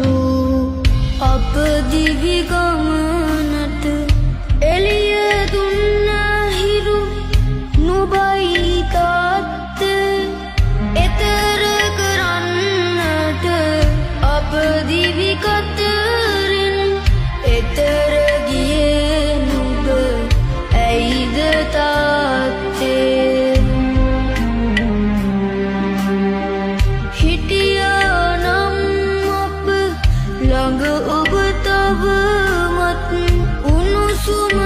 වූ අප දිවිගම සමග ඔබ තවමත් උණුසුම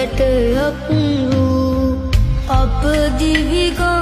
වැටහක් වූ අප දිවිගා